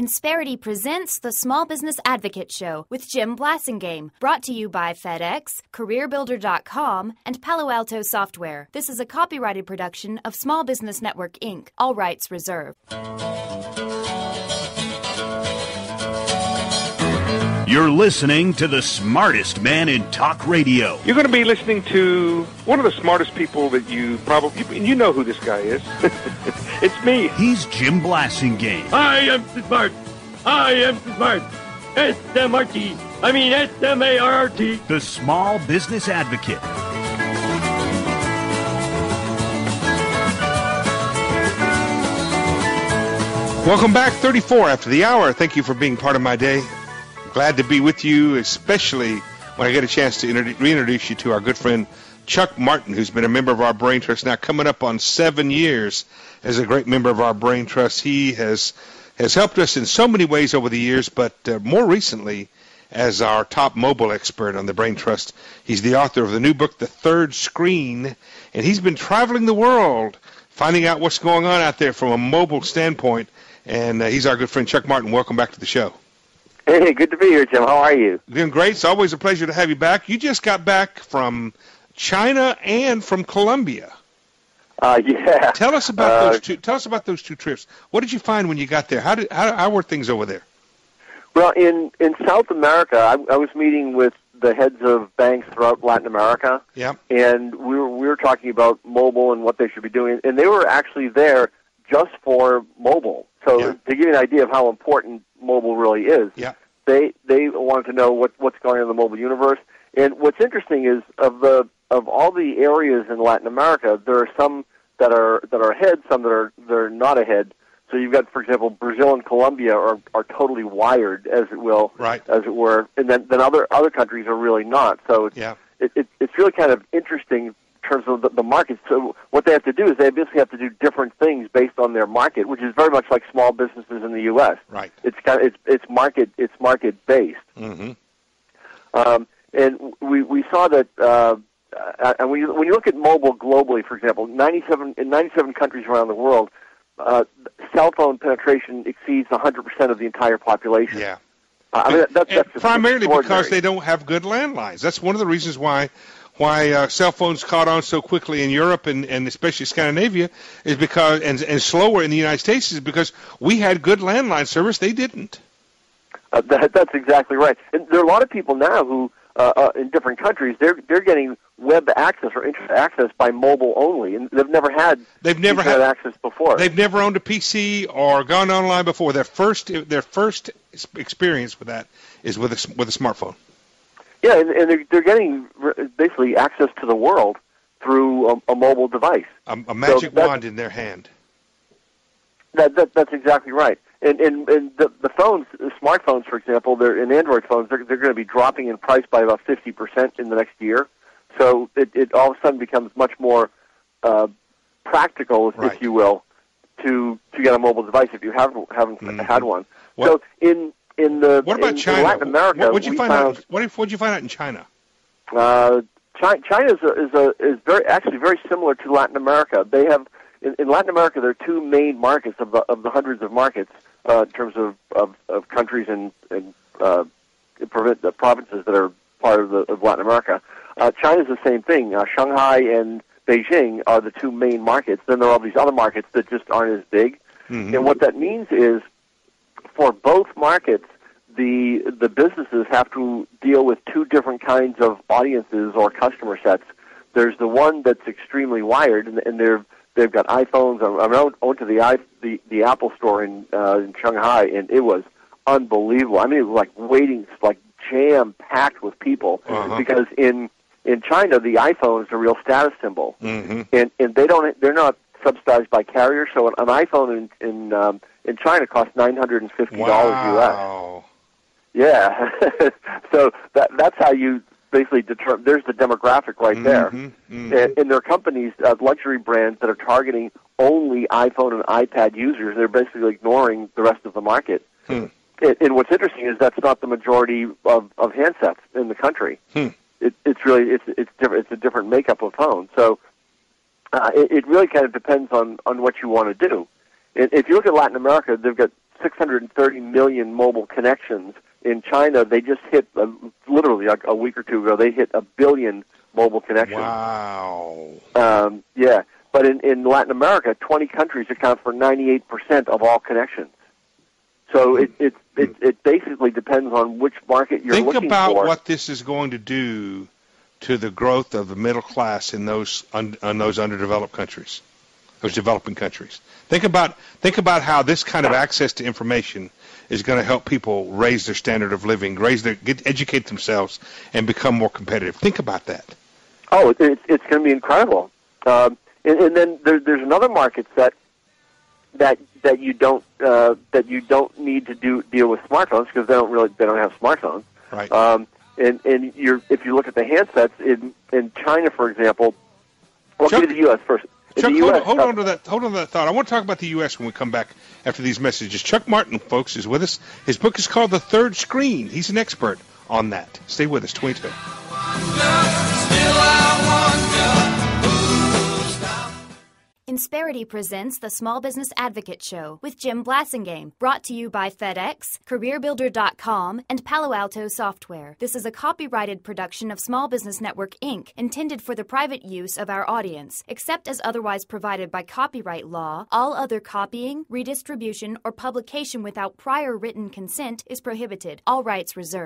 Insperity presents the Small Business Advocate Show with Jim Blasingame, brought to you by FedEx, CareerBuilder.com, and Palo Alto Software. This is a copyrighted production of Small Business Network, Inc., all rights reserved. You're listening to the smartest man in talk radio. You're going to be listening to one of the smartest people that you probably you know who this guy is. it's me. He's Jim Blasingame. I am smart. I am smart. S M R T. I mean S M A R R T. The small business advocate. Welcome back, 34 after the hour. Thank you for being part of my day. Glad to be with you, especially when I get a chance to introdu- reintroduce you to our good friend Chuck Martin, who's been a member of our Brain Trust now coming up on seven years as a great member of our Brain Trust. He has has helped us in so many ways over the years, but uh, more recently as our top mobile expert on the Brain Trust. He's the author of the new book, The Third Screen, and he's been traveling the world finding out what's going on out there from a mobile standpoint. And uh, he's our good friend Chuck Martin. Welcome back to the show. Hey, good to be here, Jim. How are you? Doing great. It's always a pleasure to have you back. You just got back from China and from Colombia. Uh, yeah. Tell us about Uh, those two. Tell us about those two trips. What did you find when you got there? How did how, how were things over there? Well, in in South America, I, I was meeting with the heads of banks throughout Latin America, Yeah. and we were we were talking about mobile and what they should be doing, and they were actually there just for mobile. So Yeah. to give you an idea of how important mobile really is, Yeah. They they wanted to know what what's going on in the mobile universe. And what's interesting is of the of all the areas in Latin America, there are some that are that are ahead, some that are they're not ahead. So you've got, for example, Brazil and Colombia are are totally wired, as it will, Right. as it were, and then then other other countries are really not. So it's Yeah. it, it, it's really kind of interesting in terms of the, the market. So what they have to do is they basically have to do different things based on their market, which is very much like small businesses in the U.S. Right. It's kind of, it's it's market it's market based. Mm-hmm. Um, and we we saw that. Uh, uh, and when you, when you look at mobile globally, for example, 97 in 97 countries around the world, uh, cell phone penetration exceeds 100% of the entire population. Yeah. Uh, I mean, that, that's, And that's primarily because they don't have good landlines. That's one of the reasons why why uh, cell phones caught on so quickly in Europe and, and especially Scandinavia is because and, and slower in the United States is because we had good landline service. They didn't. Uh, that, that's exactly right. And there are a lot of people now who, uh, uh, in different countries, they're they're getting web access or internet access by mobile only, and they've never had They've never had access before. They've never owned a PC or gone online before. Their first their first experience with that is with a, s- with a smartphone. Yeah, and, and they're they're getting basically access to the world through a, a mobile device. A, a magic that- wand in their hand. That, that that's exactly right. And and, and the, the phones, the smartphones, for example, they're in Android phones. They're they're going to be dropping in price by about fifty percent in the next year. So it, it all of a sudden becomes much more uh, practical, if, Right. if you will, to to get a mobile device if you haven't haven't Mhm. had one. What- so in in the What about in, China? in Latin America, what would you find found, out? What would you find out in China? uh, China, China is a, is a is very actually very similar to Latin America. They have in, in Latin America there are two main markets of the of the hundreds of markets uh, in terms of, of, of countries and and uh, the provinces that are part of, the, of Latin America. Uh, is the same thing. Uh, Shanghai and Beijing are the two main markets. Then there are all these other markets that just aren't as big. Mhm. And what that means is, for both markets, the the businesses have to deal with two different kinds of audiences or customer sets. There's the one that's extremely wired, and, and they're they've got iPhones. I I went to the i the the Apple store in uh, in Shanghai, and it was unbelievable. I mean, it was like waiting, like jam packed with people, Uh-huh. because in in China the iPhone is a real status symbol Mm-hmm. and and they don't they're not subsidized by carriers. So an, an iPhone in in um, in China costs nine hundred and fifty dollars US. Wow. Yeah, so that that's how you basically determine. There's the demographic right there, Mhm, mhm. and, and there are companies, uh, luxury brands that are targeting only iPhone and iPad users. They're basically ignoring the rest of the market. Hmm. And, and what's interesting is that's not the majority of, of handsets in the country. Hmm. It, it's really it's it's different. It's a different makeup of phone. So uh, it, it really kind of depends on on what you want to do. If you look at Latin America, they've got 630 million mobile connections. In China, they just hit uh, literally a, a week or two ago. They hit a billion mobile connections. Wow. Um, yeah, but in, in Latin America, 20 countries account for 98% of all connections. So it it, it it basically depends on which market you're in. Think looking about what this is going to do to the growth of the middle class in those un, in those underdeveloped countries, those developing countries. Think about think about how this kind of access to information is going to help people raise their standard of living, raise their get educate themselves, and become more competitive. Think about that. Oh, it, it's it's going to be incredible. Um, and, and then there, there's another market that that that you don't uh, that you don't need to do deal with smartphones because they don't really they don't have smartphones. Right. Um, and and you're if you look at the handsets in in China, for example, well, give me the U.S. first. Chuck, hold, on, hold on to that. Hold on to that thought. I want to talk about the U.S. when we come back after these messages. Chuck Martin, folks, is with us. His book is called The Third Screen. He's an expert on that. Stay with us. 22. Insperity presents the Small Business Advocate Show with Jim Blasingame, brought to you by FedEx, CareerBuilder.com, and Palo Alto Software. This is a copyrighted production of Small Business Network, Inc., intended for the private use of our audience. Except as otherwise provided by copyright law, all other copying, redistribution, or publication without prior written consent is prohibited. All rights reserved.